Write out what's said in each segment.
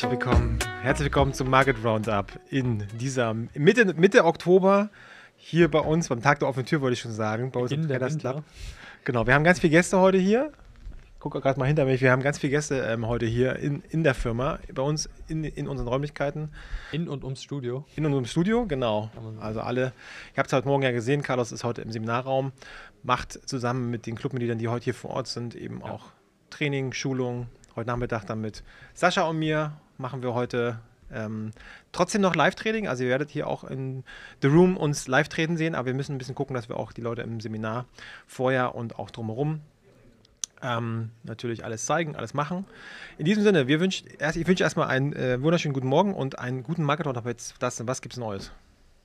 herzlich willkommen. Herzlich willkommen zum Market Roundup in dieser Mitte, Mitte Oktober hier bei uns beim Tag der offenen Tür, wollte ich schon sagen, bei uns Beginn im Traders. Club. Genau, wir haben ganz viele Gäste heute hier. Ich gucke gerade mal hinter mich. Wir haben ganz viele Gäste ähm, heute hier in, in der Firma, bei uns in, in unseren Räumlichkeiten, In und ums Studio. in unserem Studio. Genau. Also alle. Ich habe es heute Morgen ja gesehen. Carlos ist heute im Seminarraum, macht zusammen mit den Clubmitgliedern, die heute hier vor Ort sind, eben Ja. auch Training, Schulung. Heute Nachmittag dann mit Sascha und mir machen wir heute ähm, trotzdem noch Live-Training. Also ihr werdet hier auch in The Room uns live treten sehen, aber wir müssen ein bisschen gucken, dass wir auch die Leute im Seminar vorher und auch drumherum ähm, natürlich alles zeigen, alles machen. In diesem Sinne, wir wünschen, erst, ich wünsche erstmal einen äh, wunderschönen guten Morgen und einen guten Marketing. Aber jetzt, das, was gibt es Neues?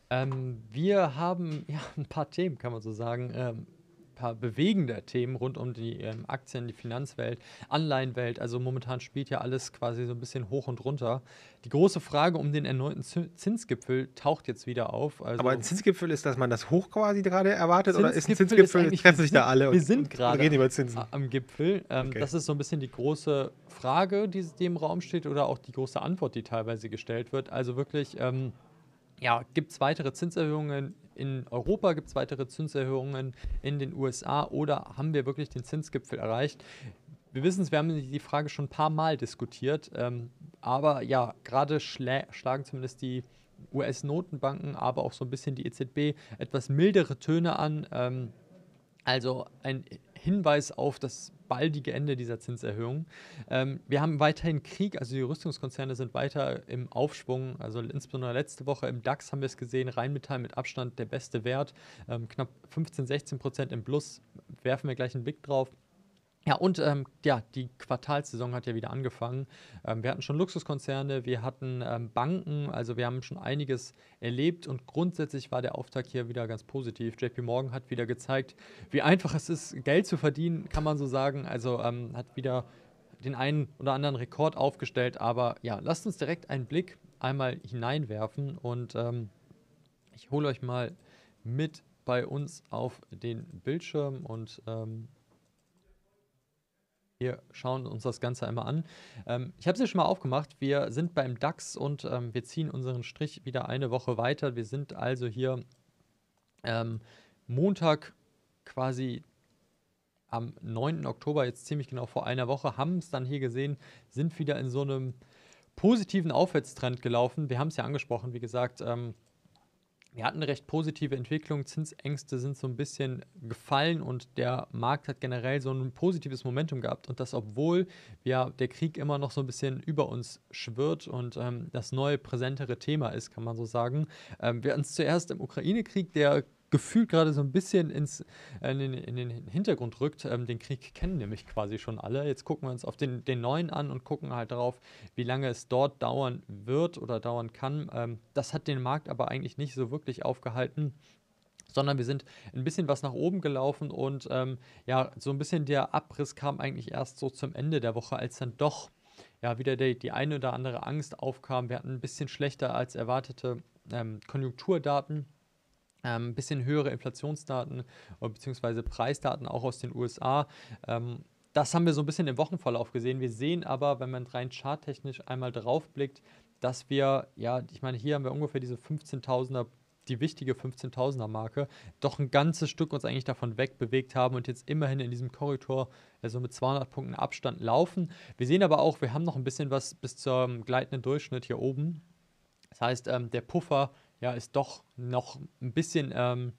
Ähm, wir haben ja ein paar Themen, kann man so sagen. Ein paar bewegende Themen rund um die ähm, Aktien, die Finanzwelt, Anleihenwelt. Also momentan spielt ja alles quasi so ein bisschen hoch und runter. Die große Frage um den erneuten Zinsgipfel taucht jetzt wieder auf. Also Aber ein Zinsgipfel ist, dass man das hoch quasi gerade erwartet oder ist ein Zinsgipfel ist treffen wir sich da sind- alle wir und, sind und gerade reden über Zinsen? am Gipfel. Ähm, Okay. Das ist so ein bisschen die große Frage, die, die im Raum steht, oder auch die große Antwort, die teilweise gestellt wird. Also wirklich, ähm, ja, gibt es weitere Zinserhöhungen in Europa, gibt es weitere Zinserhöhungen in den USA oder haben wir wirklich den Zinsgipfel erreicht? Wir wissen es, wir haben die Frage schon ein paar Mal diskutiert, ähm, aber ja, gerade schlä schlagen zumindest die US-Notenbanken, aber auch so ein bisschen die EZB etwas mildere Töne an. Ähm, also ein Hinweis auf das baldige Ende dieser Zinserhöhung. Ähm, wir haben weiterhin Krieg, also die Rüstungskonzerne sind weiter im Aufschwung. Also insbesondere letzte Woche im DAX haben wir es gesehen, Rheinmetall mit Abstand der beste Wert, ähm, knapp 15, 16 Prozent im Plus. Werfen wir gleich einen Blick drauf. Ja, und ähm, ja, die Quartalssaison hat ja wieder angefangen. Ähm, wir hatten schon Luxuskonzerne, wir hatten ähm, Banken, also wir haben schon einiges erlebt und grundsätzlich war der Auftakt hier wieder ganz positiv. JP Morgan hat wieder gezeigt, wie einfach es ist, Geld zu verdienen, kann man so sagen. Also ähm, hat wieder den einen oder anderen Rekord aufgestellt, aber ja, lasst uns direkt einen Blick einmal hineinwerfen und ähm, ich hole euch mal mit bei uns auf den Bildschirm und ähm, wir schauen uns das Ganze einmal an. Ähm, ich habe es ja schon mal aufgemacht. Wir sind beim DAX und ähm, wir ziehen unseren Strich wieder eine Woche weiter. Wir sind also hier ähm, Montag quasi am 9. Oktober, jetzt ziemlich genau vor einer Woche, haben es dann hier gesehen, sind wieder in so einem positiven Aufwärtstrend gelaufen. Wir haben es ja angesprochen, wie gesagt, ähm, wir hatten eine recht positive Entwicklung. Zinsängste sind so ein bisschen gefallen und der Markt hat generell so ein positives Momentum gehabt. Und das, obwohl ja der Krieg immer noch so ein bisschen über uns schwirrt und ähm, das neue, präsentere Thema ist, kann man so sagen. Ähm, wir hatten es zuerst im Ukraine-Krieg, der gefühlt gerade so ein bisschen ins, äh, in, den, in den Hintergrund rückt. Ähm, den Krieg kennen nämlich quasi schon alle. Jetzt gucken wir uns auf den, den neuen an und gucken halt darauf, wie lange es dort dauern wird oder dauern kann. Ähm, das hat den Markt aber eigentlich nicht so wirklich aufgehalten sondern wir sind ein bisschen was nach oben gelaufen und ähm, ja, so ein bisschen der Abriss kam eigentlich erst so zum Ende der Woche, als dann doch ja wieder die, die eine oder andere Angst aufkam. Wir hatten ein bisschen schlechter als erwartete ähm, Konjunkturdaten. Ähm, ein bisschen höhere Inflationsdaten oder beziehungsweise Preisdaten auch aus den USA. Ähm, das haben wir so ein bisschen im Wochenverlauf gesehen. Wir sehen aber, wenn man rein charttechnisch einmal drauf blickt, dass wir, ja, ich meine, hier haben wir ungefähr diese 15.000er, die wichtige 15.000er Marke, doch ein ganzes Stück uns eigentlich davon wegbewegt haben und jetzt immerhin in diesem Korridor, also mit 200 Punkten Abstand laufen. Wir sehen aber auch, wir haben noch ein bisschen was bis zum gleitenden Durchschnitt hier oben. Das heißt, ähm, der Puffer ja, ist doch noch ein bisschen ähm,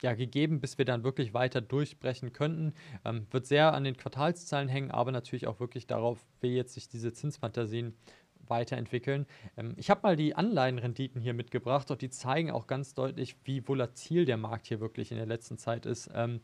ja, gegeben, bis wir dann wirklich weiter durchbrechen könnten. Ähm, wird sehr an den Quartalszahlen hängen, aber natürlich auch wirklich darauf, wie jetzt sich diese Zinsfantasien weiterentwickeln. Ähm, ich habe mal die Anleihenrenditen hier mitgebracht und die zeigen auch ganz deutlich, wie volatil der Markt hier wirklich in der letzten Zeit ist. Ähm,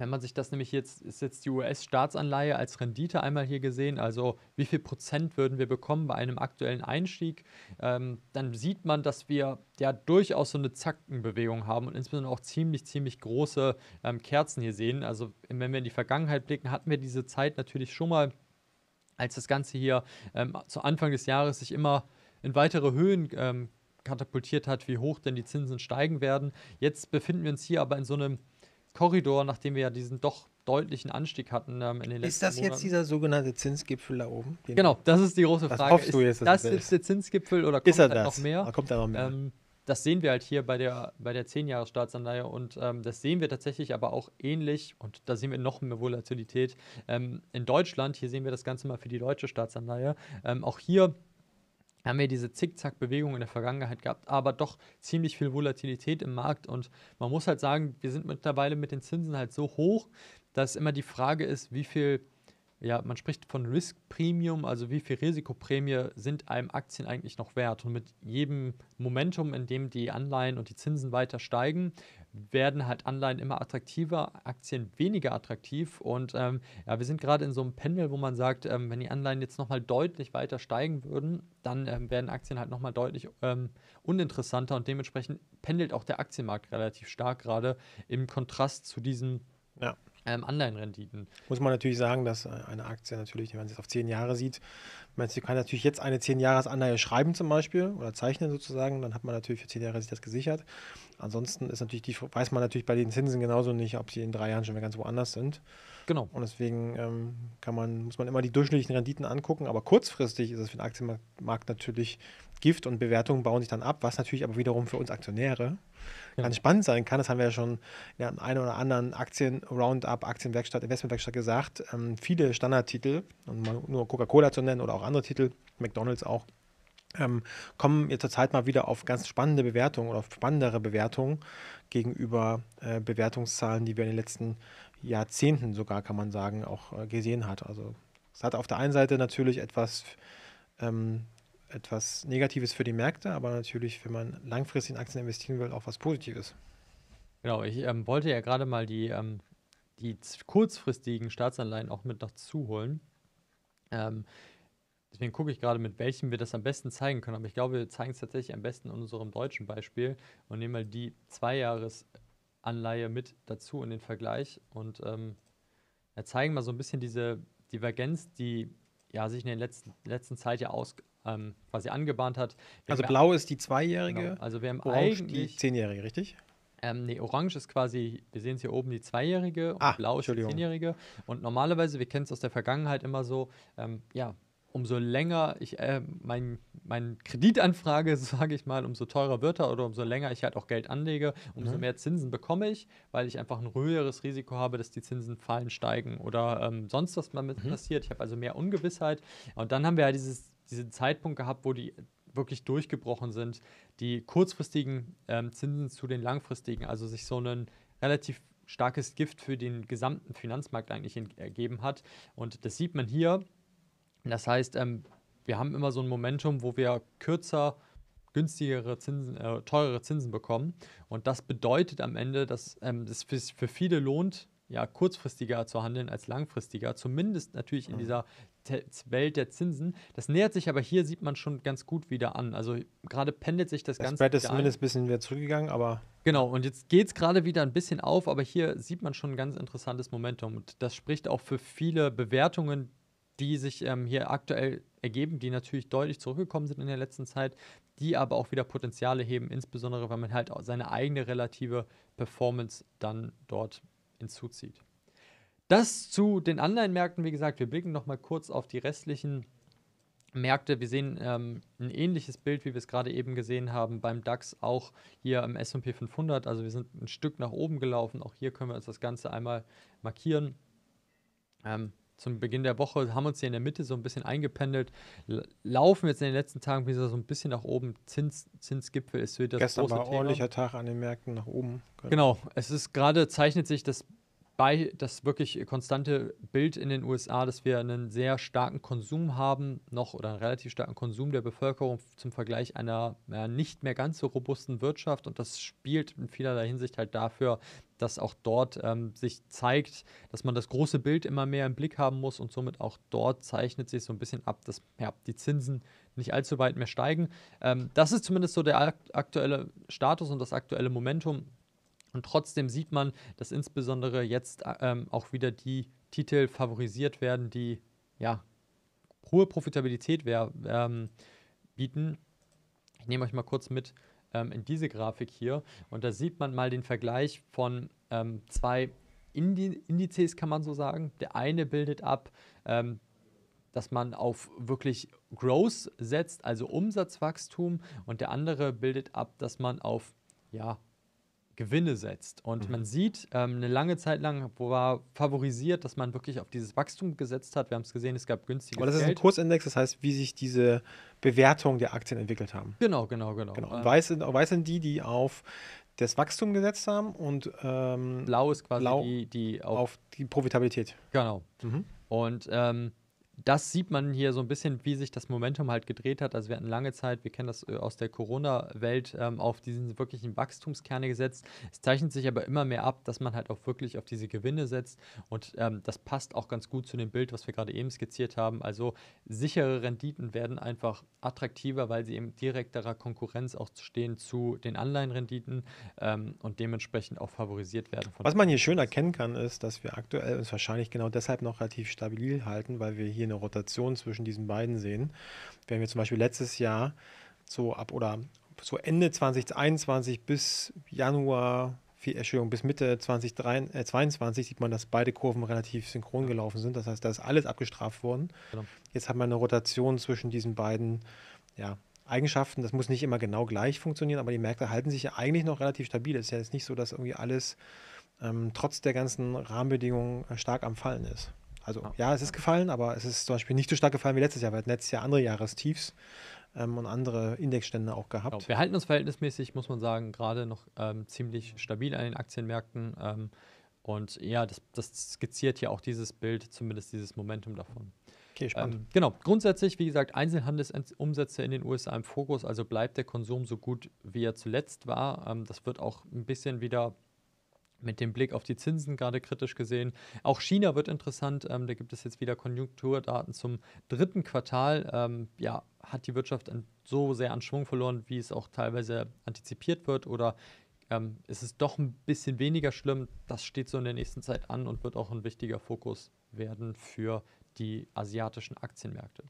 wenn man sich das nämlich jetzt, ist jetzt die US-Staatsanleihe als Rendite einmal hier gesehen, also wie viel Prozent würden wir bekommen bei einem aktuellen Einstieg, ähm, dann sieht man, dass wir ja durchaus so eine Zackenbewegung haben und insbesondere auch ziemlich, ziemlich große ähm, Kerzen hier sehen. Also wenn wir in die Vergangenheit blicken, hatten wir diese Zeit natürlich schon mal, als das Ganze hier ähm, zu Anfang des Jahres sich immer in weitere Höhen ähm, katapultiert hat, wie hoch denn die Zinsen steigen werden. Jetzt befinden wir uns hier aber in so einem Korridor, nachdem wir ja diesen doch deutlichen Anstieg hatten ähm, in den letzten Ist das Monaten. jetzt dieser sogenannte Zinsgipfel da oben? Den- Genau, das ist die große Das Frage. hoffst du jetzt, ist das es jetzt der Zinsgipfel oder kommt Ist er halt das? noch mehr? Ah, Kommt da noch mehr? Ähm, das sehen wir halt hier bei der, bei der 10-Jahres-Staatsanleihe und ähm, das sehen wir tatsächlich aber auch ähnlich und da sehen wir noch mehr Volatilität ähm, in Deutschland. Hier sehen wir das Ganze mal für die deutsche Staatsanleihe. Ähm, auch hier haben wir diese Zickzack-Bewegung in der Vergangenheit gehabt, aber doch ziemlich viel Volatilität im Markt. Und man muss halt sagen, wir sind mittlerweile mit den Zinsen halt so hoch, dass immer die Frage ist, wie viel ja, man spricht von Risk Premium, also wie viel Risikoprämie sind einem Aktien eigentlich noch wert. Und mit jedem Momentum, in dem die Anleihen und die Zinsen weiter steigen, werden halt Anleihen immer attraktiver, Aktien weniger attraktiv. Und ähm, ja, wir sind gerade in so einem Pendel, wo man sagt, ähm, wenn die Anleihen jetzt nochmal deutlich weiter steigen würden, dann ähm, werden Aktien halt nochmal deutlich ähm, uninteressanter und dementsprechend pendelt auch der Aktienmarkt relativ stark gerade im Kontrast zu diesen Ja. Ähm, Anleihenrenditen. Muss man natürlich sagen, dass äh, eine Aktie natürlich, wenn man es auf zehn Jahre sieht, man kann natürlich jetzt eine 10-Jahres-Anleihe schreiben zum Beispiel oder zeichnen sozusagen, dann hat man natürlich für zehn Jahre sich das gesichert. Ansonsten ist natürlich die, weiß man natürlich bei den Zinsen genauso nicht, ob sie in drei Jahren schon wieder ganz woanders sind. Genau. Und deswegen ähm, kann man, muss man immer die durchschnittlichen Renditen angucken, aber kurzfristig ist es für den Aktienmarkt natürlich Gift und Bewertungen bauen sich dann ab, was natürlich aber wiederum für uns Aktionäre Ja. ganz spannend sein kann. Das haben wir ja schon in der einen oder anderen Aktien-Roundup, Aktienwerkstatt, Investmentwerkstatt gesagt. Ähm, viele Standardtitel, um mal nur Coca-Cola zu nennen oder auch andere Titel, McDonalds auch, ähm, kommen jetzt zurzeit mal wieder auf ganz spannende Bewertungen oder auf spannendere Bewertungen gegenüber äh, Bewertungszahlen, die wir in den letzten Jahrzehnten sogar, kann man sagen, auch äh, gesehen hat. Also es hat auf der einen Seite natürlich etwas, ähm, etwas Negatives für die Märkte, aber natürlich, wenn man langfristig in Aktien investieren will, auch was Positives. Genau, ich ähm, wollte ja gerade mal die, ähm, die kurzfristigen Staatsanleihen auch mit dazu holen. Ähm, deswegen gucke ich gerade, mit welchem wir das am besten zeigen können. Aber ich glaube, wir zeigen es tatsächlich am besten in unserem deutschen Beispiel und nehmen mal die Zweijahresanleihe mit dazu in den Vergleich und ähm, zeigen mal so ein bisschen diese Divergenz, die ja, sich in der letzten, letzten Zeit ja aus, ähm, quasi angebahnt hat. Wir Also blau ist die zweijährige, Genau, also wir haben orange die eigentlich zehnjährige, richtig? ähm, nee, orange ist quasi, wir sehen es hier oben, die Zweijährige und Ah, blau ist die. Zehnjährige. Und normalerweise, wir kennen es aus der Vergangenheit immer so, ähm, ja, umso länger ich äh, mein, meine Kreditanfrage, sage ich mal, umso teurer wird er oder umso länger ich halt auch Geld anlege, umso Mhm. mehr Zinsen bekomme ich, weil ich einfach ein höheres Risiko habe, dass die Zinsen fallen, steigen oder ähm, sonst was damit Mhm. passiert. Ich habe also mehr Ungewissheit. Und dann haben wir ja dieses, diesen Zeitpunkt gehabt, wo die wirklich durchgebrochen sind, die kurzfristigen ähm, Zinsen zu den langfristigen, also sich so ein relativ starkes Gift für den gesamten Finanzmarkt eigentlich ergeben hat. Und das sieht man hier. Das heißt, ähm, wir haben immer so ein Momentum, wo wir kürzer günstigere Zinsen, äh, teurere Zinsen bekommen. Und das bedeutet am Ende, dass ähm, es für, für viele lohnt, ja, kurzfristiger zu handeln als langfristiger. Zumindest natürlich in Mhm. dieser Te Welt der Zinsen. Das nähert sich aber hier, sieht man schon ganz gut wieder an. Also gerade pendelt sich das Der Ganze. Spread ist zumindest ein bisschen wieder zurückgegangen, aber Genau, und jetzt geht es gerade wieder ein bisschen auf, aber hier sieht man schon ein ganz interessantes Momentum. Und das spricht auch für viele Bewertungen, die sich ähm, hier aktuell ergeben, die natürlich deutlich zurückgekommen sind in der letzten Zeit, die aber auch wieder Potenziale heben, insbesondere wenn man halt auch seine eigene relative Performance dann dort hinzuzieht. Das zu den Anleihenmärkten, wie gesagt, wir blicken noch mal kurz auf die restlichen Märkte. Wir sehen ähm, ein ähnliches Bild, wie wir es gerade eben gesehen haben beim DAX, auch hier im S&P 500. Also wir sind ein Stück nach oben gelaufen. Auch hier können wir uns das Ganze einmal markieren. Ähm, zum Beginn der Woche haben wir uns hier in der Mitte so ein bisschen eingependelt, laufen jetzt in den letzten Tagen wieder so ein bisschen nach oben. Zins, Zinsgipfel ist wieder das gestern große war ein ordentlicher Tag an den Märkten nach oben. Genau, es ist gerade, zeichnet sich das bei, das wirklich konstante Bild in den USA, dass wir einen sehr starken Konsum haben, noch oder einen relativ starken Konsum der Bevölkerung zum Vergleich einer ja, nicht mehr ganz so robusten Wirtschaft. Und das spielt in vielerlei Hinsicht halt dafür, dass auch dort ähm, sich zeigt, dass man das große Bild immer mehr im Blick haben muss und somit auch dort zeichnet sich so ein bisschen ab, dass ja, die Zinsen nicht allzu weit mehr steigen. Ähm, das ist zumindest so der akt aktuelle Status und das aktuelle Momentum. Und trotzdem sieht man, dass insbesondere jetzt ähm, auch wieder die Titel favorisiert werden, die ja hohe Profitabilität wär, ähm, bieten. Ich nehme euch mal kurz mit ähm, in diese Grafik hier und da sieht man mal den Vergleich von ähm, zwei Indi Indizes, kann man so sagen. Der eine bildet ab, ähm, dass man auf wirklich Growth setzt, also Umsatzwachstum, und der andere bildet ab, dass man auf ja, Gewinne setzt. Und mhm. man sieht, ähm, eine lange Zeit lang war favorisiert, dass man wirklich auf dieses Wachstum gesetzt hat. Wir haben es gesehen, es gab günstige Aber das Geld. ist ein Kursindex, das heißt, wie sich diese Bewertung der Aktien entwickelt haben. Genau, genau, genau. genau. Und weiß, sind, weiß sind die, die auf das Wachstum gesetzt haben und ähm, blau ist quasi blau die, die auf, auf, die Profitabilität. Genau. Mhm. Und ähm, das sieht man hier so ein bisschen, wie sich das Momentum halt gedreht hat. Also wir hatten lange Zeit, wir kennen das äh, aus der Corona-Welt, ähm, auf diesen wirklichen Wachstumskerne gesetzt. Es zeichnet sich aber immer mehr ab, dass man halt auch wirklich auf diese Gewinne setzt. Und ähm, das passt auch ganz gut zu dem Bild, was wir gerade eben skizziert haben. Also sichere Renditen werden einfach attraktiver, weil sie eben direkterer Konkurrenz auch stehen zu den Anleihenrenditen ähm, und dementsprechend auch favorisiert werden. was man hier schön erkennen kann, ist, dass wir aktuell uns wahrscheinlich genau deshalb noch relativ stabil halten, weil wir hier eine Rotation zwischen diesen beiden sehen. Wenn wir zum Beispiel letztes Jahr so ab oder so Ende 2021 bis Januar, Entschuldigung, bis Mitte 2022 äh, sieht man, dass beide Kurven relativ synchron gelaufen sind. Das heißt, da ist alles abgestraft worden. Genau. Jetzt haben wir eine Rotation zwischen diesen beiden ja, Eigenschaften. Das muss nicht immer genau gleich funktionieren, aber die Märkte halten sich ja eigentlich noch relativ stabil. Es ist ja jetzt nicht so, dass irgendwie alles ähm, trotz der ganzen Rahmenbedingungen äh, stark am Fallen ist. Also ja. ja. es ist gefallen, aber es ist zum Beispiel nicht so stark gefallen wie letztes Jahr. Wir hatten letztes Jahr andere Jahrestiefs ähm, und andere Indexstände auch gehabt. Genau. Wir halten uns verhältnismäßig, muss man sagen, gerade noch ähm, ziemlich stabil an den Aktienmärkten. Ähm, und ja, das, das, skizziert ja auch dieses Bild, zumindest dieses Momentum davon. Okay, spannend. Ähm, genau, grundsätzlich, wie gesagt, Einzelhandelsumsätze in den USA im Fokus, also bleibt der Konsum so gut, wie er zuletzt war. Ähm, das wird auch ein bisschen wieder mit dem Blick auf die Zinsen gerade kritisch gesehen. Auch China wird interessant. Ähm, da gibt es jetzt wieder Konjunkturdaten zum dritten Quartal. Ähm, ja, hat die Wirtschaft so sehr an Schwung verloren, wie es auch teilweise antizipiert wird? Oder ähm, ist es doch ein bisschen weniger schlimm? Das steht so in der nächsten Zeit an und wird auch ein wichtiger Fokus werden für die asiatischen Aktienmärkte.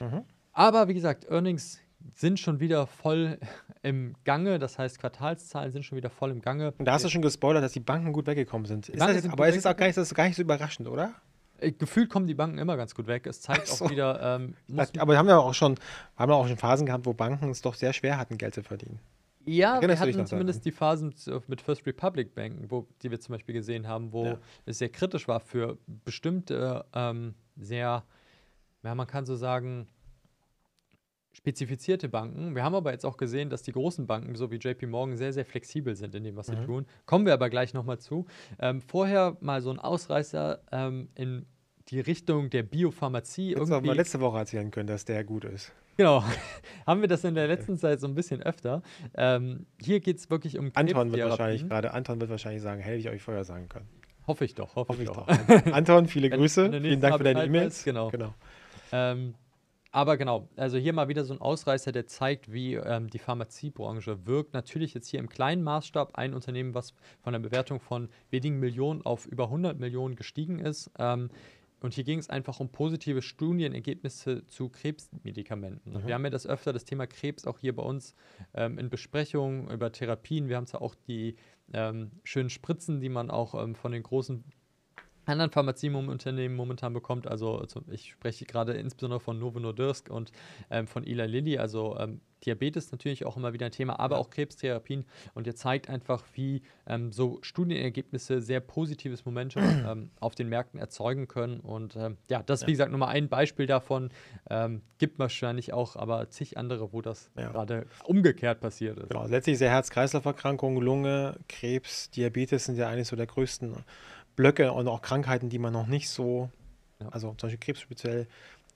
Mhm. Aber wie gesagt, Earnings sind schon wieder voll im Gange. Das heißt, Quartalszahlen sind schon wieder voll im Gange. Und da hast du schon gespoilert, dass die Banken gut weggekommen sind. Ist jetzt, aber es ist auch gar nicht, das gar nicht so überraschend, oder? Äh, gefühlt kommen die Banken immer ganz gut weg. Es zeigt so. auch wieder. Ähm, aber wir haben ja auch schon, haben auch schon Phasen gehabt, wo Banken es doch sehr schwer hatten, Geld zu verdienen. Ja, Erinnerst wir hatten zumindest die Phasen mit First Republic Banken, wo, die wir zum Beispiel gesehen haben, wo ja. es sehr kritisch war für bestimmte ähm, sehr, ja, man kann so sagen, spezifizierte Banken. Wir haben aber jetzt auch gesehen, dass die großen Banken, so wie JP Morgan, sehr, sehr flexibel sind in dem, was mhm. sie tun. Kommen wir aber gleich nochmal zu. Ähm, vorher mal so ein Ausreißer ähm, in die Richtung der Biopharmazie. Hättest du mal letzte Woche erzählen können, dass der gut ist. Genau, haben wir das in der letzten Zeit so ein bisschen öfter. Ähm, hier geht es wirklich um Anton wird wahrscheinlich gerade, Anton wird wahrscheinlich sagen, hätte ich euch vorher sagen können. Hoffe ich doch, hoffe, hoffe ich doch. doch. Anton, viele Grüße. Vielen Dank für deine E-Mails. Genau. genau. Ähm, aber genau, also hier mal wieder so ein Ausreißer, der zeigt, wie ähm, die Pharmaziebranche wirkt. Natürlich jetzt hier im kleinen Maßstab ein Unternehmen, was von der Bewertung von wenigen Millionen auf über 100 Millionen gestiegen ist. Ähm, und hier ging es einfach um positive Studienergebnisse zu Krebsmedikamenten. Mhm. Wir haben ja das öfter, das Thema Krebs auch hier bei uns ähm, in Besprechungen über Therapien. Wir haben zwar auch die ähm, schönen Spritzen, die man auch ähm, von den großen anderen Pharmazieunternehmen momentan bekommt. Also, ich spreche gerade insbesondere von Novo Nordisk und ähm, von Eli Lilly. Also ähm, Diabetes natürlich auch immer wieder ein Thema, aber auch Krebstherapien. Und er zeigt einfach, wie ähm, so Studienergebnisse sehr positives Momentum ähm, auf den Märkten erzeugen können. Und ähm, ja, das ist wie gesagt nur mal ein Beispiel davon. Ähm, gibt wahrscheinlich auch aber zig andere, wo das ja. gerade umgekehrt passiert ist. Genau, letztlich sehr Herz-Kreislauf-Erkrankungen, Lunge, Krebs, Diabetes sind ja eigentlich so der größten Blöcke und auch Krankheiten, die man noch nicht so, ja. also zum Beispiel Krebs speziell,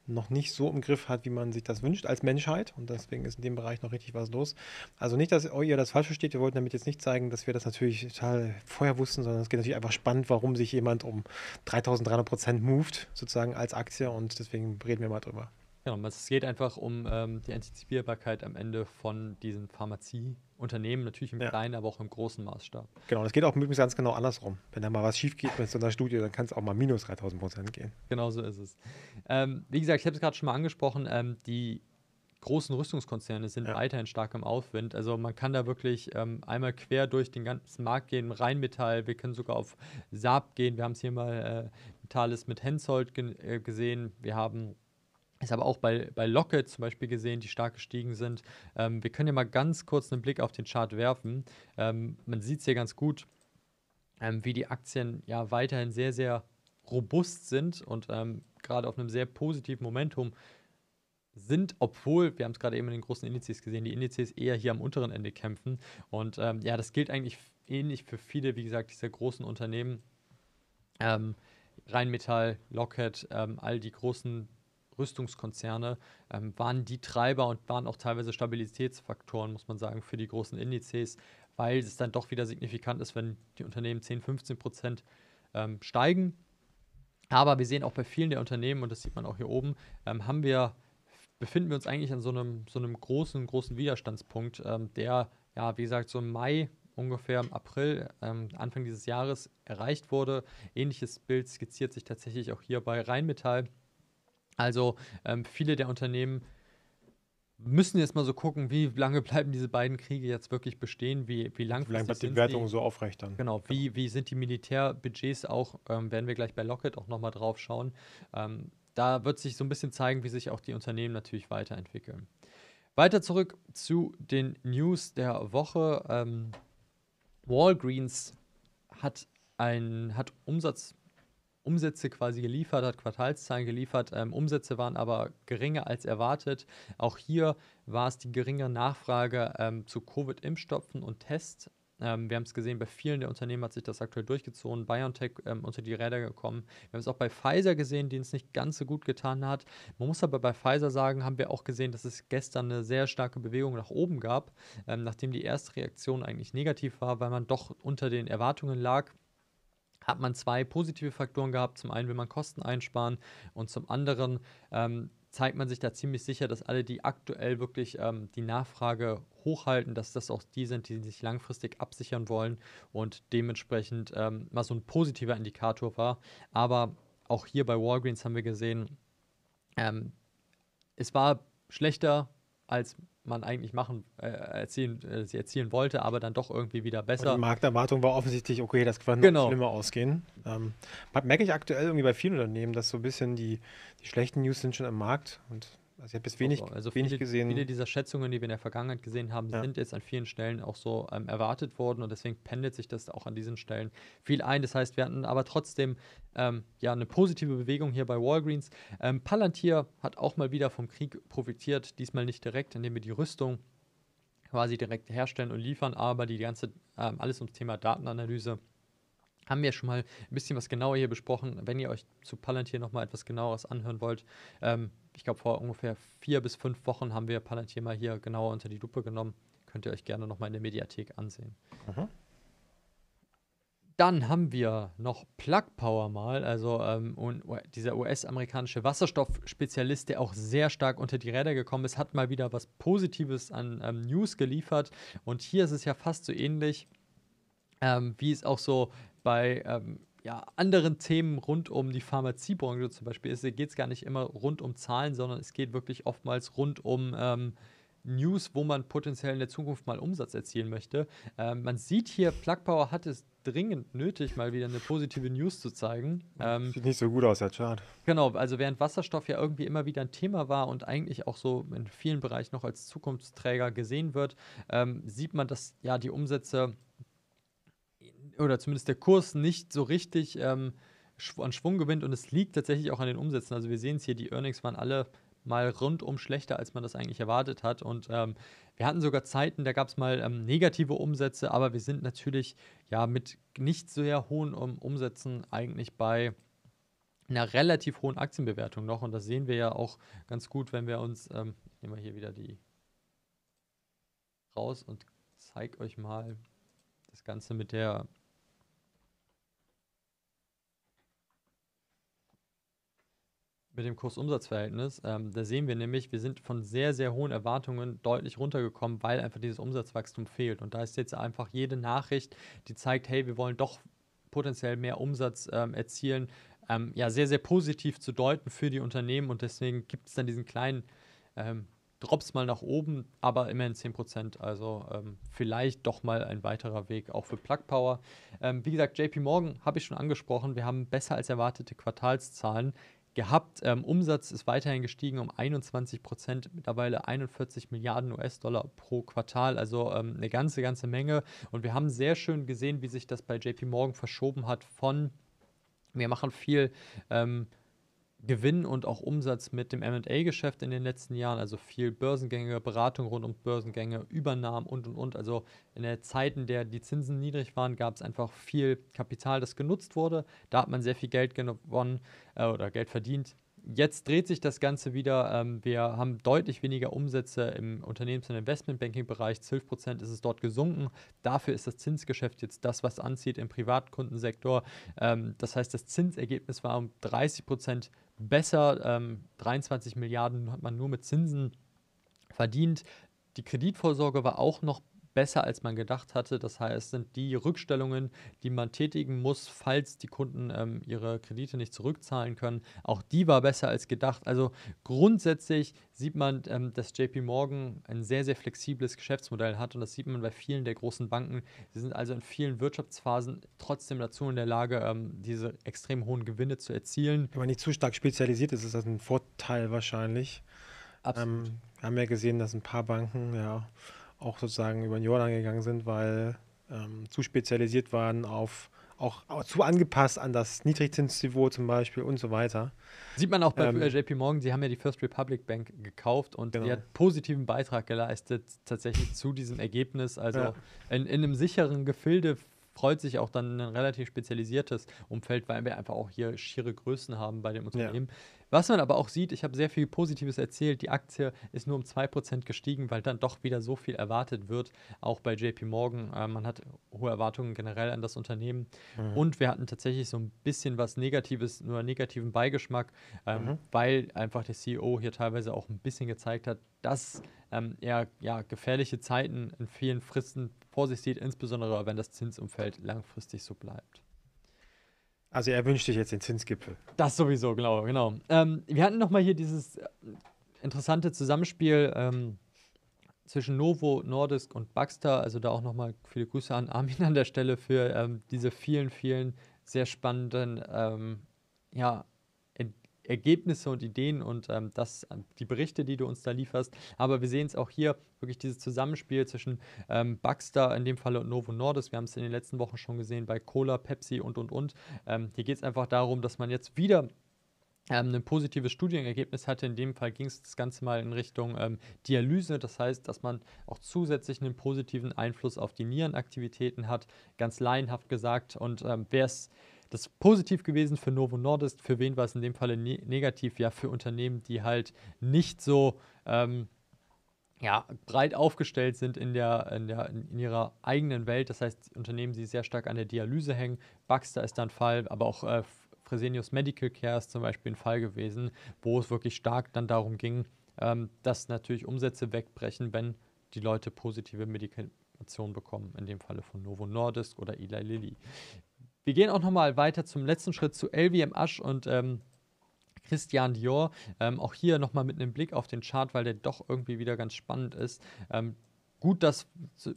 noch nicht so im Griff hat, wie man sich das wünscht als Menschheit. Und deswegen ist in dem Bereich noch richtig was los. Also nicht, dass ihr das falsch versteht. Wir wollten damit jetzt nicht zeigen, dass wir das natürlich total vorher wussten, sondern es geht natürlich einfach spannend, warum sich jemand um 3300 Prozent moved, sozusagen als Aktie. Und deswegen reden wir mal drüber. Genau, es geht einfach um ähm, die Antizipierbarkeit am Ende von diesen Pharmazieunternehmen, natürlich im ja. kleinen, aber auch im großen Maßstab. Genau, das geht auch übrigens ganz genau andersrum. Wenn da mal was schief geht mit so einer Studie, dann kann es auch mal minus 3000 Prozent gehen. Genau so ist es. Ähm, wie gesagt, ich habe es gerade schon mal angesprochen, ähm, die großen Rüstungskonzerne sind Ja. weiterhin stark im Aufwind. Also man kann da wirklich ähm, einmal quer durch den ganzen Markt gehen, Rheinmetall, wir können sogar auf Saab gehen. Wir haben es hier mal äh, Thales mit Hensoldt gen- äh, gesehen. Wir haben es aber auch bei, bei Lockheed zum Beispiel gesehen, die stark gestiegen sind. Ähm, wir können ja mal ganz kurz einen Blick auf den Chart werfen. Ähm, man sieht es hier ganz gut, ähm, wie die Aktien ja weiterhin sehr, sehr robust sind und ähm, gerade auf einem sehr positiven Momentum sind, obwohl, wir haben es gerade eben in den großen Indizes gesehen, die Indizes eher hier am unteren Ende kämpfen. Und ähm, ja, das gilt eigentlich ähnlich für viele, wie gesagt, dieser großen Unternehmen. Ähm, Rheinmetall, Lockheed, ähm, all die großen Rüstungskonzerne ähm, waren die Treiber und waren auch teilweise Stabilitätsfaktoren, muss man sagen, für die großen Indizes, weil es dann doch wieder signifikant ist, wenn die Unternehmen 10, 15 Prozent ähm, steigen. Aber wir sehen auch bei vielen der Unternehmen, und das sieht man auch hier oben, ähm, haben wir, befinden wir uns eigentlich an so einem, so einem großen, großen Widerstandspunkt, ähm, der, ja, wie gesagt, so im Mai, ungefähr im April, ähm, Anfang dieses Jahres erreicht wurde. Ähnliches Bild skizziert sich tatsächlich auch hier bei Rheinmetall. Also ähm, viele der Unternehmen müssen jetzt mal so gucken, wie lange bleiben diese beiden Kriege jetzt wirklich bestehen, wie, wie Wie lange langfristig bleibt sind die Wertung sie. so aufrecht dann? Genau, wie, wie sind die Militärbudgets auch, ähm, werden wir gleich bei Lockheed auch nochmal drauf schauen. Ähm, da wird sich so ein bisschen zeigen, wie sich auch die Unternehmen natürlich weiterentwickeln. Weiter zurück zu den News der Woche. Ähm, Walgreens hat, ein, hat Umsatz, Umsätze quasi geliefert, hat Quartalszahlen geliefert. Ähm, Umsätze waren aber geringer als erwartet. Auch hier war es die geringe Nachfrage ähm, zu Covid-Impfstoffen und Tests. Ähm, wir haben es gesehen, bei vielen der Unternehmen hat sich das aktuell durchgezogen. BioNTech ähm, unter die Räder gekommen. Wir haben es auch bei Pfizer gesehen, denen es nicht ganz so gut getan hat. Man muss aber bei Pfizer sagen, haben wir auch gesehen, dass es gestern eine sehr starke Bewegung nach oben gab, ähm, nachdem die erste Reaktion eigentlich negativ war, weil man doch unter den Erwartungen lag hat man zwei positive Faktoren gehabt. Zum einen will man Kosten einsparen und zum anderen ähm, zeigt man sich da ziemlich sicher, dass alle, die aktuell wirklich ähm, die Nachfrage hochhalten, dass das auch die sind, die sich langfristig absichern wollen und dementsprechend ähm, mal so ein positiver Indikator war. Aber auch hier bei Walgreens haben wir gesehen, ähm, es war schlechter, als man eigentlich machen, äh, erzielen, äh, sie erzielen wollte, aber dann doch irgendwie wieder Und besser. die Markterwartung war offensichtlich, okay, das kann Genau. noch schlimmer ausgehen. Ähm, merke ich aktuell irgendwie bei vielen Unternehmen, dass so ein bisschen die, die schlechten News sind schon im Markt. Und also ich habe jetzt wenig, also wenig viele, gesehen. viele dieser Schätzungen, die wir in der Vergangenheit gesehen haben, Ja. sind jetzt an vielen Stellen auch so ähm, erwartet worden und deswegen pendelt sich das auch an diesen Stellen viel ein. Das heißt, wir hatten aber trotzdem ähm, ja eine positive Bewegung hier bei Walgreens. Ähm, Palantir hat auch mal wieder vom Krieg profitiert, diesmal nicht direkt, indem wir die Rüstung quasi direkt herstellen und liefern, aber die ganze ähm, alles ums Thema Datenanalyse haben wir schon mal ein bisschen was genauer hier besprochen. Wenn ihr euch zu Palantir nochmal etwas genaueres anhören wollt, ähm, ich glaube, vor ungefähr vier bis fünf Wochen haben wir Palantir mal hier genauer unter die Lupe genommen. Könnt ihr euch gerne nochmal in der Mediathek ansehen. Mhm. Dann haben wir noch Plug Power mal, also ähm, un- u- dieser US-amerikanische Wasserstoffspezialist, der auch sehr stark unter die Räder gekommen ist, hat mal wieder was Positives an ähm, News geliefert. Und hier ist es ja fast so ähnlich, ähm, wie es auch so bei ähm, ja, anderen Themen rund um die Pharmaziebranche zum Beispiel ist. Geht es gar nicht immer rund um Zahlen, sondern es geht wirklich oftmals rund um ähm, News, wo man potenziell in der Zukunft mal Umsatz erzielen möchte. Ähm, man sieht hier, Plug Power hat es dringend nötig, mal wieder eine positive News zu zeigen. Ähm, Sieht nicht so gut aus, der Chart. Genau, also während Wasserstoff ja irgendwie immer wieder ein Thema war und eigentlich auch so in vielen Bereichen noch als Zukunftsträger gesehen wird, ähm, sieht man, dass ja die Umsätze oder zumindest der Kurs nicht so richtig ähm, an Schwung gewinnt und es liegt tatsächlich auch an den Umsätzen. Also wir sehen es hier, die Earnings waren alle mal rundum schlechter, als man das eigentlich erwartet hat. Und ähm, wir hatten sogar Zeiten, da gab es mal ähm, negative Umsätze, aber wir sind natürlich ja mit nicht sehr hohen um, Umsätzen eigentlich bei einer relativ hohen Aktienbewertung noch. Und das sehen wir ja auch ganz gut, wenn wir uns, ähm, ich nehme mal hier wieder die raus und zeige euch mal das Ganze mit der mit dem Kursumsatzverhältnis. Ähm, da sehen wir nämlich, wir sind von sehr, sehr hohen Erwartungen deutlich runtergekommen, weil einfach dieses Umsatzwachstum fehlt. Und da ist jetzt einfach jede Nachricht, die zeigt, hey, wir wollen doch potenziell mehr Umsatz ähm, erzielen, ähm, ja, sehr, sehr positiv zu deuten für die Unternehmen. Und deswegen gibt es dann diesen kleinen, ähm, Drops mal nach oben, aber immerhin 10%. Also ähm, vielleicht doch mal ein weiterer Weg auch für Plug Power. Ähm, wie gesagt, JP Morgan habe ich schon angesprochen. Wir haben besser als erwartete Quartalszahlen gehabt. Ähm, Umsatz ist weiterhin gestiegen um 21 Prozent, mittlerweile 41 Milliarden US-Dollar pro Quartal, also ähm, eine ganze, ganze Menge. Und wir haben sehr schön gesehen, wie sich das bei JP Morgan verschoben hat von, wir machen viel ähm, Gewinn und auch Umsatz mit dem MA-Geschäft in den letzten Jahren, also viel Börsengänge, Beratung rund um Börsengänge, Übernahmen und und und. Also in der Zeit, in der die Zinsen niedrig waren, gab es einfach viel Kapital, das genutzt wurde. Da hat man sehr viel Geld gewonnen äh, oder Geld verdient. Jetzt dreht sich das Ganze wieder. Ähm, wir haben deutlich weniger Umsätze im Unternehmens- und Investmentbanking-Bereich. 12 Prozent ist es dort gesunken. Dafür ist das Zinsgeschäft jetzt das, was anzieht im Privatkundensektor. Ähm, das heißt, das Zinsergebnis war um 30 Prozent besser. Ähm, 23 Milliarden hat man nur mit Zinsen verdient. Die Kreditvorsorge war auch noch besser, als man gedacht hatte. Das heißt, es sind die Rückstellungen, die man tätigen muss, falls die Kunden ähm, ihre Kredite nicht zurückzahlen können. Auch die war besser als gedacht. Also grundsätzlich sieht man, ähm, dass JP Morgan ein sehr, sehr flexibles Geschäftsmodell hat und das sieht man bei vielen der großen Banken. Sie sind also in vielen Wirtschaftsphasen trotzdem dazu in der Lage, ähm, diese extrem hohen Gewinne zu erzielen. Wenn man nicht zu stark spezialisiert ist, ist das ein Vorteil wahrscheinlich. Absolut. Ähm, wir haben ja gesehen, dass ein paar Banken ja auch sozusagen über den Jordan gegangen sind, weil ähm, zu spezialisiert waren auf auch, auch, zu angepasst an das Niedrigzinsniveau zum Beispiel und so weiter. Sieht man auch bei ähm, JP Morgan, die haben ja die First Republic Bank gekauft und genau. die hat positiven Beitrag geleistet tatsächlich zu diesem Ergebnis. Also ja. in, in einem sicheren Gefilde freut sich auch dann ein relativ spezialisiertes Umfeld, weil wir einfach auch hier schiere Größen haben bei dem Unternehmen. Ja. Was man aber auch sieht, ich habe sehr viel Positives erzählt, die Aktie ist nur um 2% gestiegen, weil dann doch wieder so viel erwartet wird, auch bei JP Morgan. Äh, man hat hohe Erwartungen generell an das Unternehmen. Mhm. Und wir hatten tatsächlich so ein bisschen was Negatives, nur negativen Beigeschmack, ähm, mhm. weil einfach der CEO hier teilweise auch ein bisschen gezeigt hat, dass ähm, er ja, gefährliche Zeiten in vielen Fristen vor sich sieht, insbesondere wenn das Zinsumfeld langfristig so bleibt. Also er wünscht sich jetzt den Zinsgipfel. Das sowieso, genau, genau. Ähm, wir hatten nochmal hier dieses äh, interessante Zusammenspiel ähm, zwischen Novo, Nordisk und Baxter. Also da auch nochmal viele Grüße an Armin an der Stelle für ähm, diese vielen, vielen sehr spannenden ähm, ja, Ergebnisse und Ideen und ähm, das, die Berichte, die du uns da lieferst. Aber wir sehen es auch hier, wirklich dieses Zusammenspiel zwischen ähm, Baxter in dem Falle und Novo Nordisk. Wir haben es in den letzten Wochen schon gesehen bei Cola, Pepsi und und und. Ähm, hier geht es einfach darum, dass man jetzt wieder ähm, ein positives Studienergebnis hatte. In dem Fall ging es das Ganze mal in Richtung ähm, Dialyse. Das heißt, dass man auch zusätzlich einen positiven Einfluss auf die Nierenaktivitäten hat, ganz laienhaft gesagt. Und ähm, wer es das ist positiv gewesen für Novo Nordisk. Für wen war es in dem Falle ne negativ? Ja, für Unternehmen, die halt nicht so ähm, ja, breit aufgestellt sind in, der, in, der, in ihrer eigenen Welt. Das heißt, Unternehmen, die sehr stark an der Dialyse hängen. Baxter ist da ein Fall, aber auch äh, Fresenius Medical Care ist zum Beispiel ein Fall gewesen, wo es wirklich stark dann darum ging, ähm, dass natürlich Umsätze wegbrechen, wenn die Leute positive Medikation bekommen, in dem Falle von Novo Nordisk oder Eli Lilly. Wir gehen auch nochmal weiter zum letzten Schritt zu LVM Asch und ähm, Christian Dior. Ähm, auch hier nochmal mit einem Blick auf den Chart, weil der doch irgendwie wieder ganz spannend ist. Ähm, gut, das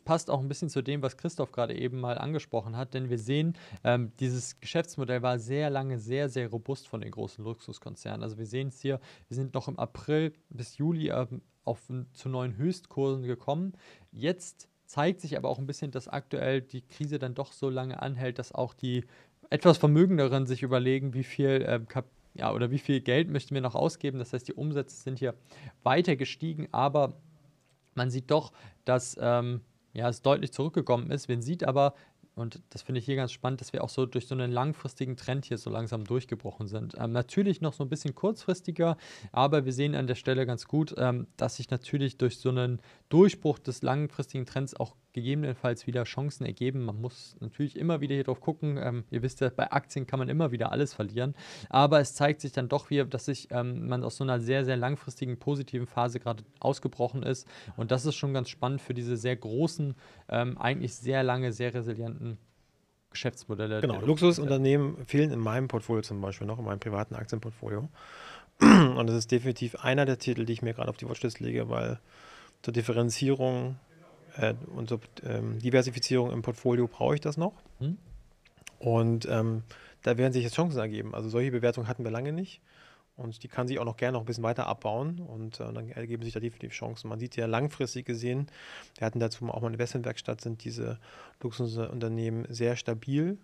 passt auch ein bisschen zu dem, was Christoph gerade eben mal angesprochen hat, denn wir sehen, ähm, dieses Geschäftsmodell war sehr lange sehr, sehr robust von den großen Luxuskonzernen. Also wir sehen es hier, wir sind noch im April bis Juli ähm, auf, zu neuen Höchstkursen gekommen. Jetzt zeigt sich aber auch ein bisschen, dass aktuell die Krise dann doch so lange anhält, dass auch die etwas Vermögenderen sich überlegen, wie viel äh, ja, oder wie viel Geld möchten wir noch ausgeben. Das heißt, die Umsätze sind hier weiter gestiegen, aber man sieht doch, dass ähm, ja, es deutlich zurückgekommen ist. Man sieht aber, und das finde ich hier ganz spannend, dass wir auch so durch so einen langfristigen Trend hier so langsam durchgebrochen sind. Ähm, natürlich noch so ein bisschen kurzfristiger, aber wir sehen an der Stelle ganz gut, ähm, dass sich natürlich durch so einen Durchbruch des langfristigen Trends auch gegebenenfalls wieder Chancen ergeben. Man muss natürlich immer wieder hier drauf gucken. Ähm, ihr wisst ja, bei Aktien kann man immer wieder alles verlieren. Aber es zeigt sich dann doch wieder, dass sich ähm, man aus so einer sehr, sehr langfristigen positiven Phase gerade ausgebrochen ist. Und das ist schon ganz spannend für diese sehr großen, ähm, eigentlich sehr lange, sehr resilienten Geschäftsmodelle. Genau, Luxusunternehmen fehlen in meinem Portfolio zum Beispiel noch, in meinem privaten Aktienportfolio. Und das ist definitiv einer der Titel, die ich mir gerade auf die Watchlist lege, weil zur Differenzierung äh, und ähm, Diversifizierung im Portfolio brauche ich das noch. Hm. Und ähm, da werden sich jetzt Chancen ergeben. Also solche Bewertungen hatten wir lange nicht. Und die kann sich auch noch gerne noch ein bisschen weiter abbauen und äh, dann ergeben sich da definitiv Chancen. Man sieht ja langfristig gesehen, wir hatten dazu auch mal eine Investmentwerkstatt, sind diese Luxusunternehmen sehr stabil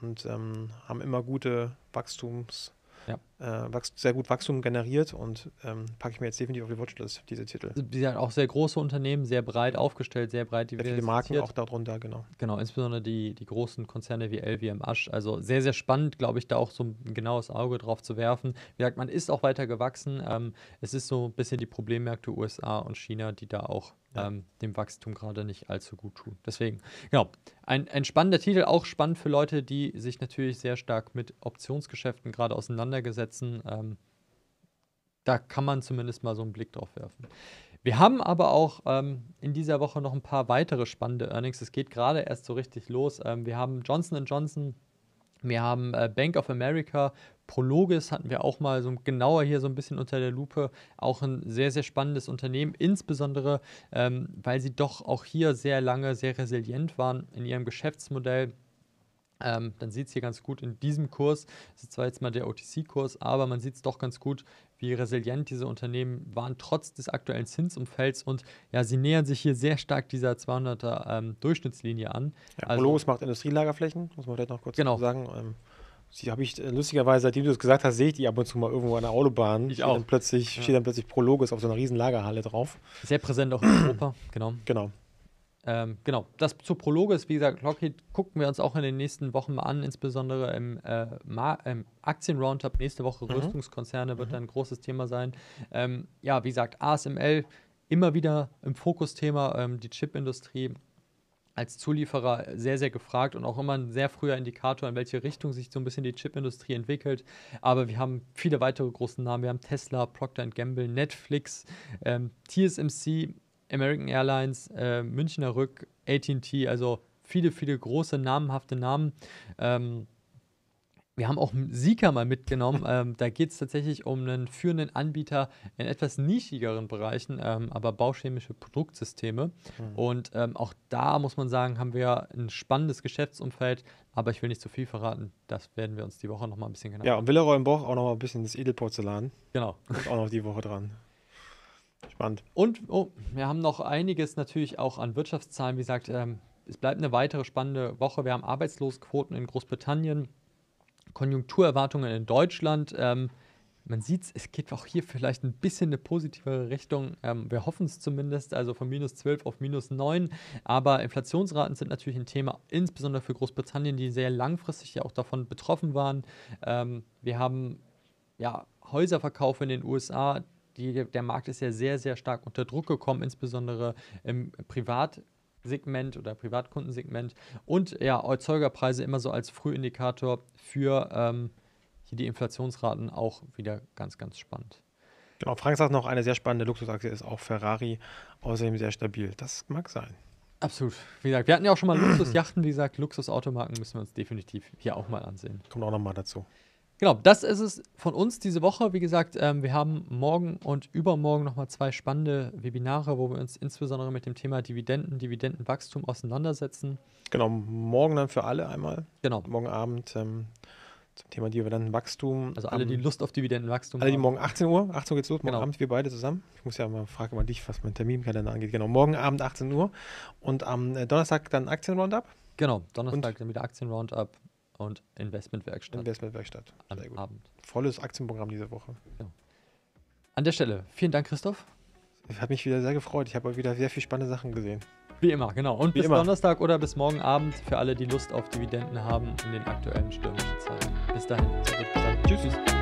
und ähm, haben immer gute Wachstums- ja. äh, sehr gut Wachstum generiert und ähm, packe ich mir jetzt definitiv auf die Watchlist, diese Titel. Also, die sind auch sehr große Unternehmen, sehr breit aufgestellt, sehr breit diversifiziert. Viele Marken auch darunter, genau. Genau, insbesondere die, die großen Konzerne wie LWM Asch. Also sehr, sehr spannend, glaube ich, da auch so ein genaues Auge drauf zu werfen. Wie gesagt, man ist auch weiter gewachsen. Ähm, es ist so ein bisschen die Problemmärkte USA und China, die da auch ja. ähm, dem Wachstum gerade nicht allzu gut tun. Deswegen, genau, ein, ein spannender Titel, auch spannend für Leute, die sich natürlich sehr stark mit Optionsgeschäften gerade auseinandergesetzen. Ähm, da kann man zumindest mal so einen Blick drauf werfen. Wir haben aber auch ähm, in dieser Woche noch ein paar weitere spannende Earnings. Es geht gerade erst so richtig los. Ähm, wir haben Johnson Johnson, wir haben äh, Bank of America, Prologis hatten wir auch mal so genauer hier so ein bisschen unter der Lupe. Auch ein sehr, sehr spannendes Unternehmen, insbesondere ähm, weil sie doch auch hier sehr lange sehr resilient waren in ihrem Geschäftsmodell. Ähm, dann sieht es hier ganz gut in diesem Kurs, das ist zwar jetzt mal der OTC-Kurs, aber man sieht es doch ganz gut, wie resilient diese Unternehmen waren, trotz des aktuellen Zinsumfelds. Und ja, sie nähern sich hier sehr stark dieser 200er ähm, Durchschnittslinie an. Ja, also, Prologis macht Industrielagerflächen, muss man vielleicht noch kurz genau. sagen. Ähm, die habe ich äh, lustigerweise, seitdem du es gesagt hast, sehe ich die ab und zu mal irgendwo an der Autobahn. Ich auch. Dann plötzlich, ja. Steht dann plötzlich Prologis auf so einer riesen Lagerhalle drauf. Sehr präsent auch in Europa, genau. Genau. Ähm, genau, das zu Prologis, wie gesagt, Lockheed gucken wir uns auch in den nächsten Wochen mal an, insbesondere im, äh, im Aktien-Roundup nächste Woche. Mhm. Rüstungskonzerne wird mhm. ein großes Thema sein. Ähm, ja, wie gesagt, ASML immer wieder im Fokusthema, ähm, die Chipindustrie als Zulieferer sehr, sehr gefragt und auch immer ein sehr früher Indikator, in welche Richtung sich so ein bisschen die Chipindustrie entwickelt. Aber wir haben viele weitere große Namen. Wir haben Tesla, Procter Gamble, Netflix, ähm, TSMC, American Airlines, äh, Münchner Rück, ATT, also viele, viele große, namenhafte Namen. Ähm, wir haben auch Sika mal mitgenommen. Ähm, da geht es tatsächlich um einen führenden Anbieter in etwas nischigeren Bereichen, ähm, aber bauchemische Produktsysteme. Mhm. Und ähm, auch da muss man sagen, haben wir ein spannendes Geschäftsumfeld. Aber ich will nicht zu viel verraten. Das werden wir uns die Woche noch mal ein bisschen genauer. Ja, und Villeroy im Boch auch noch mal ein bisschen das Edelporzellan. Genau. Ist auch noch die Woche dran. Spannend. Und oh, wir haben noch einiges natürlich auch an Wirtschaftszahlen. Wie gesagt, ähm, es bleibt eine weitere spannende Woche. Wir haben Arbeitslosquoten in Großbritannien. Konjunkturerwartungen in Deutschland. Ähm, man sieht es, geht auch hier vielleicht ein bisschen eine positivere Richtung. Ähm, wir hoffen es zumindest, also von minus 12 auf minus 9. Aber Inflationsraten sind natürlich ein Thema, insbesondere für Großbritannien, die sehr langfristig ja auch davon betroffen waren. Ähm, wir haben ja Häuserverkauf in den USA. Die, der Markt ist ja sehr, sehr stark unter Druck gekommen, insbesondere im Privat- Segment oder Privatkundensegment und ja, Erzeugerpreise immer so als Frühindikator für ähm, hier die Inflationsraten auch wieder ganz, ganz spannend. Genau, Frank sagt noch, eine sehr spannende Luxusaktie ist auch Ferrari, außerdem sehr stabil. Das mag sein. Absolut. Wie gesagt, wir hatten ja auch schon mal Luxusjachten, wie gesagt, Luxusautomarken müssen wir uns definitiv hier auch mal ansehen. Kommt auch nochmal dazu. Genau, das ist es von uns diese Woche. Wie gesagt, ähm, wir haben morgen und übermorgen nochmal zwei spannende Webinare, wo wir uns insbesondere mit dem Thema Dividenden, Dividendenwachstum auseinandersetzen. Genau, morgen dann für alle einmal. Genau. Morgen Abend ähm, zum Thema Dividendenwachstum. Also alle, die Lust auf Dividendenwachstum haben. Alle, die morgen 18 Uhr, 18 Uhr geht's los, morgen genau. Abend wir beide zusammen. Ich muss ja mal fragen mal dich, was mein Terminkalender angeht. Genau, morgen Abend 18 Uhr und am äh, Donnerstag dann Aktien-Roundup. Genau, Donnerstag und dann wieder Aktien-Roundup und Investmentwerkstatt. Investmentwerkstatt. Am Abend. Volles Aktienprogramm diese Woche. Ja. An der Stelle, vielen Dank, Christoph. Hat mich wieder sehr gefreut. Ich habe wieder sehr viele spannende Sachen gesehen. Wie immer, genau. Und Wie bis immer. Donnerstag oder bis morgen Abend für alle, die Lust auf Dividenden haben in den aktuellen stürmischen Zeiten. Bis dahin. Bis dann. Tschüss. Tschüss.